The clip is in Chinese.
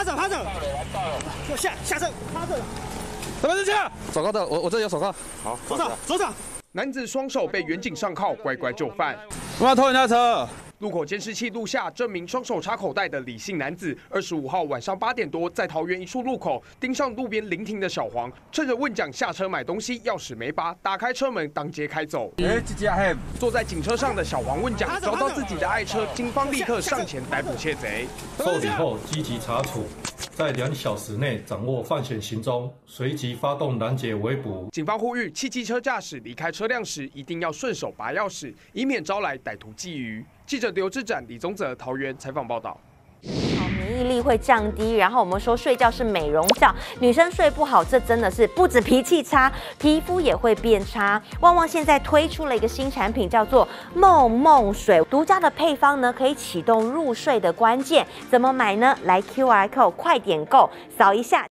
趴着趴着，就下下车趴着，什么事情？手铐的，我我这有手铐。好，手上手上，男子双手被远警上铐，乖乖就范。我要偷人家车。路口监视器录下这名双手插口袋的李姓男子，二十五号晚上八点多，在桃园一处路口盯上路边临停的小黄，趁着问讲下车买东西，钥匙没拔，打开车门当街开走。坐在警车上的小黄问讲找到自己的爱车，警方立刻上前逮捕窃贼。受理后积极查处，在两小时内掌握犯险行踪，随即发动拦截围捕。警方呼吁汽机车驾驶离开车辆时，一定要顺手拔钥匙，以免招来歹徒觊觎。记者刘志展、李宗泽桃园采访报道。免疫力会降低，然后我们说睡觉是美容觉，女生睡不好，这真的是不止脾气差，皮肤也会变差。旺旺现在推出了一个新产品，叫做梦梦水，独家的配方呢，可以启动入睡的关键。怎么买呢？来 Q R code 快点购，扫一下。